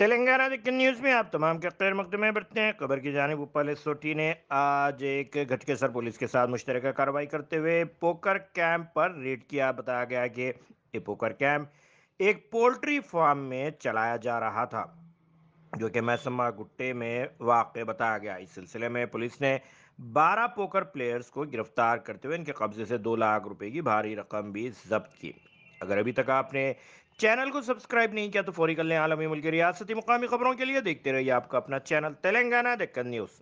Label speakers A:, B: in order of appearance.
A: तेलंगाना दिक्कत न्यूज़ में आप तमाम के खैर मकदमे बढ़ते हैं? खबर की जानब ऊपर सोटी ने आज एक घटकेसर पुलिस के साथ मुश्तर कार्रवाई करते हुए पोकर कैंप पर रेड किया। बताया गया कि ये पोकर कैंप एक पोल्ट्री फार्म में चलाया जा रहा था, जो कि मैसम्मा गुट्टे में वाक़ बताया गया। इस सिलसिले में पुलिस ने 12 पोकर प्लेयर्स को गिरफ़्तार करते हुए इनके कब्जे से दो लाख रुपए की भारी रकम भी जब्त की। अगर अभी तक आपने चैनल को सब्सक्राइब नहीं किया तो फौरी कर लें आलमी मुल्क रियासती मुकामी खबरों के लिए। देखते रहिए आपका अपना चैनल तेलंगाना दक्कन न्यूज़।